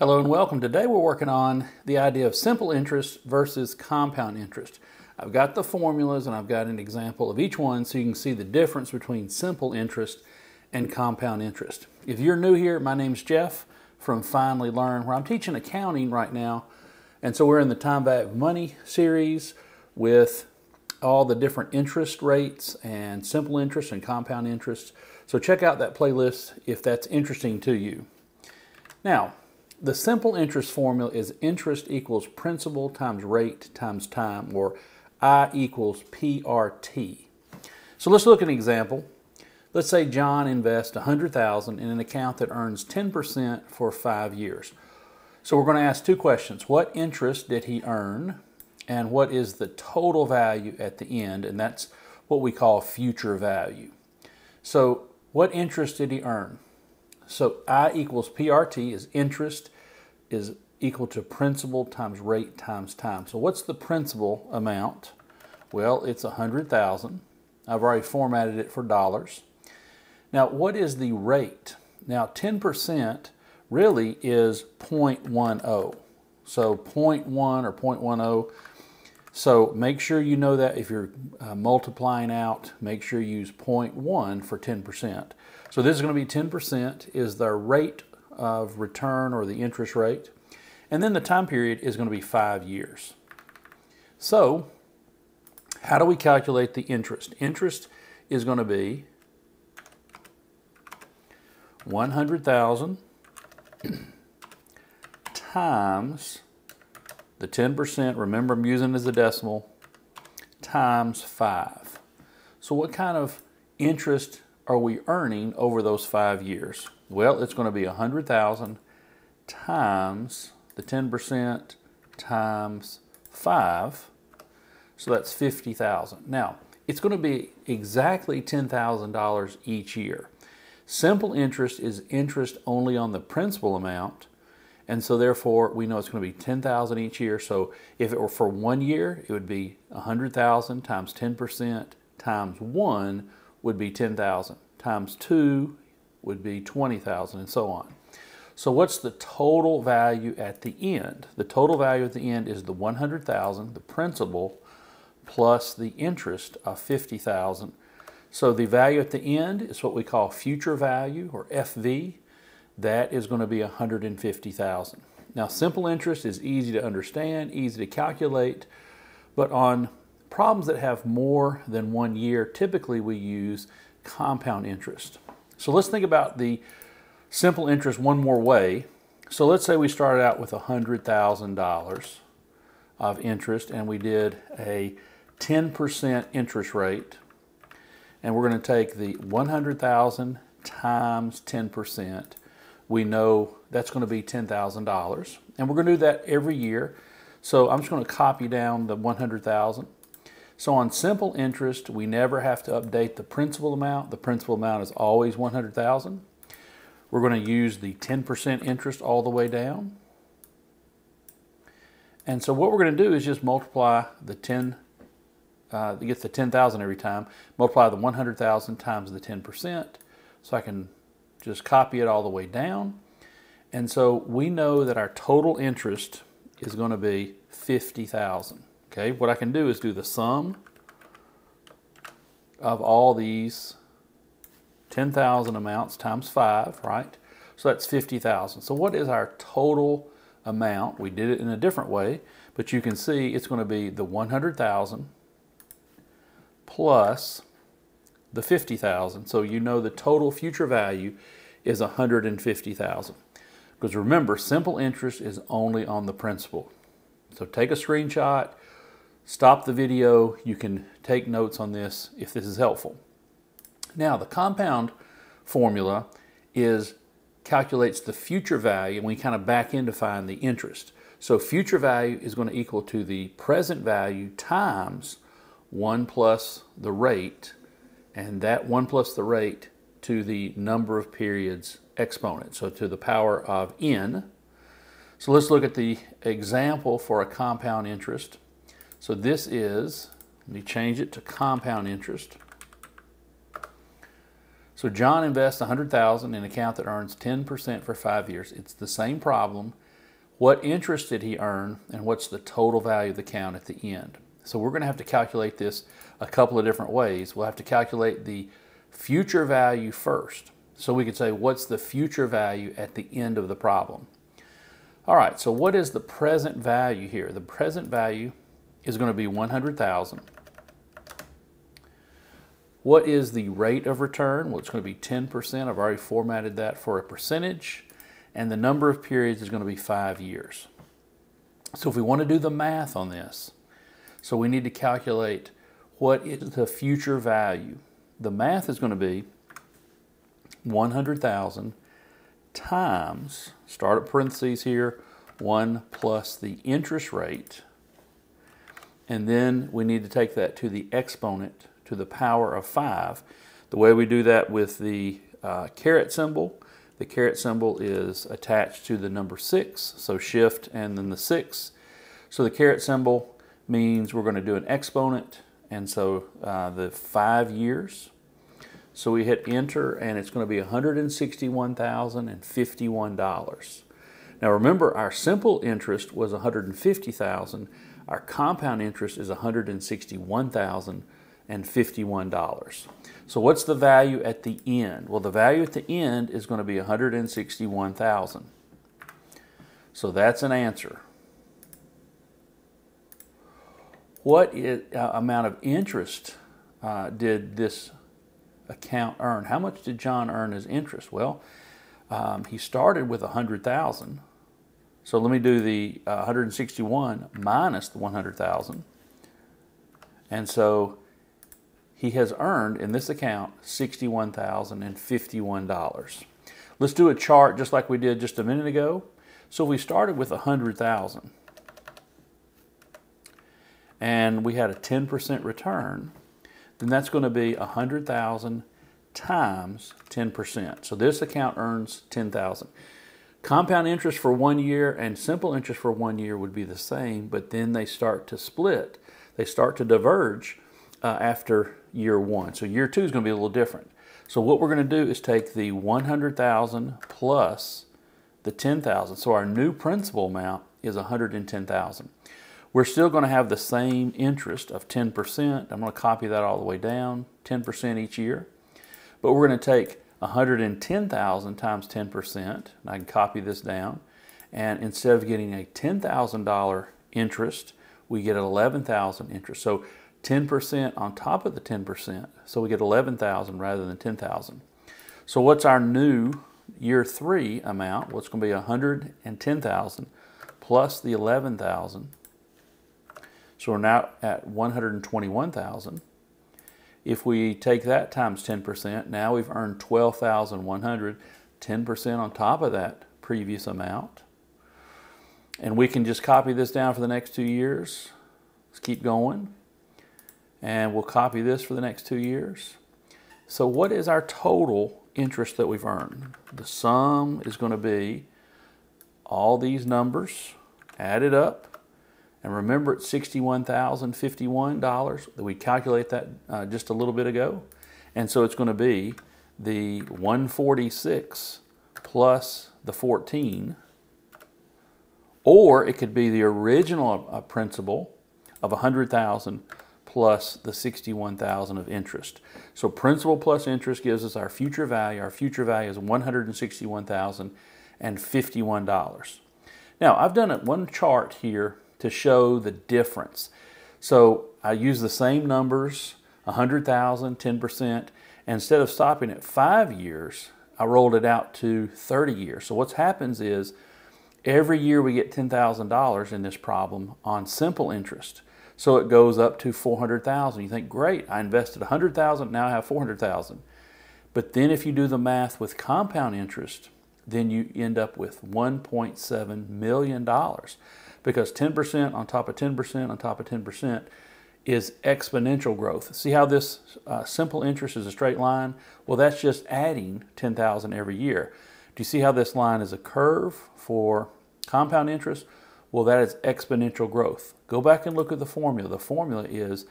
Hello and welcome. Today we're working on the idea of simple interest versus compound interest. I've got the formulas and I've got an example of each one so you can see the difference between simple interest and compound interest. If you're new here, my name's Jeff from Finally Learn, where I'm teaching accounting right now. And so we're in the Time Value of Money series with all the different interest rates and simple interest and compound interest. So check out that playlist if that's interesting to you. Now, the simple interest formula is interest equals principal times rate times time, or I equals PRT. So let's look at an example. Let's say John invests 100000 in an account that earns 10% for five years. So we're going to ask two questions. What interest did he earn? And what is the total value at the end? And that's what we call future value. So what interest did he earn? So I equals PRT is interest is equal to principal times rate times time. So what's the principal amount? Well, it's 100,000. I've already formatted it for dollars. Now, what is the rate? Now, 10% really is 0.10. So 0.1 or 0.10. So make sure you know that if you're uh, multiplying out, make sure you use 0.1 for 10%. So this is going to be 10% is the rate of return or the interest rate. And then the time period is going to be five years. So, how do we calculate the interest? Interest is going to be 100,000 times the 10%, remember I'm using as a decimal, times 5. So what kind of interest are we earning over those five years? Well, it's going to be 100,000 times the 10% times 5. So that's 50,000. Now, it's going to be exactly $10,000 each year. Simple interest is interest only on the principal amount, and so therefore we know it's going to be 10,000 each year. So if it were for one year, it would be 100,000 times 10% times 1 would be 10,000 times 2 would be 20,000 and so on. So what's the total value at the end? The total value at the end is the 100,000, the principal, plus the interest of 50,000. So the value at the end is what we call future value or FV. That is going to be 150,000. Now simple interest is easy to understand, easy to calculate, but on problems that have more than one year, typically we use compound interest. So let's think about the simple interest one more way. So let's say we started out with $100,000 of interest and we did a 10% interest rate. And we're going to take the 100,000 times 10%. We know that's going to be $10,000. And we're going to do that every year. So I'm just going to copy down the 100,000 so on simple interest, we never have to update the principal amount. The principal amount is always 100,000. We're going to use the 10% interest all the way down. And so what we're going to do is just multiply the 10, uh, get the 10,000 every time, multiply the 100,000 times the 10%. So I can just copy it all the way down. And so we know that our total interest is going to be 50,000. Okay, what I can do is do the sum of all these 10,000 amounts times 5, right? So that's 50,000. So what is our total amount? We did it in a different way, but you can see it's going to be the 100,000 plus the 50,000. So you know the total future value is 150,000. Because remember, simple interest is only on the principal. So take a screenshot, Stop the video. You can take notes on this if this is helpful. Now, the compound formula is calculates the future value and we kind of back in to find the interest. So future value is going to equal to the present value times 1 plus the rate and that 1 plus the rate to the number of periods exponent, so to the power of n. So let's look at the example for a compound interest. So this is, let me change it to compound interest. So John invests 100,000 in an account that earns 10% for five years. It's the same problem, what interest did he earn and what's the total value of the account at the end. So we're going to have to calculate this a couple of different ways. We'll have to calculate the future value first. So we could say, what's the future value at the end of the problem? All right, so what is the present value here? The present value is going to be 100,000. What is the rate of return? Well, it's going to be 10%. I've already formatted that for a percentage. And the number of periods is going to be five years. So if we want to do the math on this, so we need to calculate what is the future value. The math is going to be 100,000 times, start at parentheses here, 1 plus the interest rate. And then we need to take that to the exponent to the power of 5. The way we do that with the uh, caret symbol, the caret symbol is attached to the number 6, so shift and then the 6. So the caret symbol means we're going to do an exponent, and so uh, the 5 years so we hit enter and it's going to be $161,051. Now remember our simple interest was 150,000. Our compound interest is $161,051. So what's the value at the end? Well, the value at the end is going to be 161,000. So that's an answer. What is, uh, amount of interest uh, did this account earn? How much did John earn as interest? Well, um, he started with 100,000. So let me do the uh, 161 minus the 100,000. And so he has earned in this account $61,051. Let's do a chart just like we did just a minute ago. So we started with 100,000 and we had a 10% return then that's going to be 100,000 times 10%. So this account earns 10,000. Compound interest for one year and simple interest for one year would be the same, but then they start to split. They start to diverge uh, after year one. So year two is going to be a little different. So what we're going to do is take the 100,000 plus the 10,000. So our new principal amount is 110,000. We're still going to have the same interest of 10%. I'm going to copy that all the way down, 10% each year. But we're going to take 110,000 times 10%, and I can copy this down. And instead of getting a $10,000 interest, we get 11,000 interest. So 10% on top of the 10%. So we get 11,000 rather than 10,000. So what's our new year three amount? Well, going to be 110,000 plus the 11,000 so we're now at 121,000. If we take that times 10%, now we've earned 12,100, 10% on top of that previous amount. And we can just copy this down for the next two years. Let's keep going. And we'll copy this for the next two years. So what is our total interest that we've earned? The sum is going to be all these numbers added up and remember, it's $61,051 that we calculate that uh, just a little bit ago. And so it's going to be the 146 plus the 14, or it could be the original uh, principal of 100,000 plus the 61,000 of interest. So principal plus interest gives us our future value. Our future value is $161,051. Now, I've done it one chart here to show the difference. So I use the same numbers, 100,000, 10%. Instead of stopping at five years, I rolled it out to 30 years. So what happens is every year we get $10,000 in this problem on simple interest. So it goes up to 400,000. You think, great, I invested 100,000, now I have 400,000. But then if you do the math with compound interest, then you end up with $1.7 million because 10% on top of 10% on top of 10% is exponential growth. See how this uh, simple interest is a straight line? Well, that's just adding 10,000 every year. Do you see how this line is a curve for compound interest? Well, that is exponential growth. Go back and look at the formula. The formula is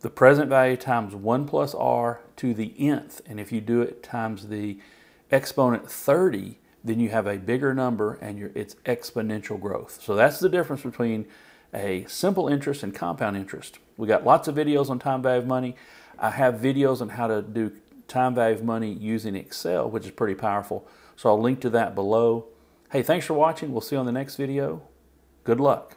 the present value times 1 plus r to the nth. And if you do it times the exponent 30, then you have a bigger number and it's exponential growth. So that's the difference between a simple interest and compound interest. We got lots of videos on time value of money. I have videos on how to do time value of money using Excel, which is pretty powerful. So I'll link to that below. Hey, thanks for watching. We'll see you on the next video. Good luck.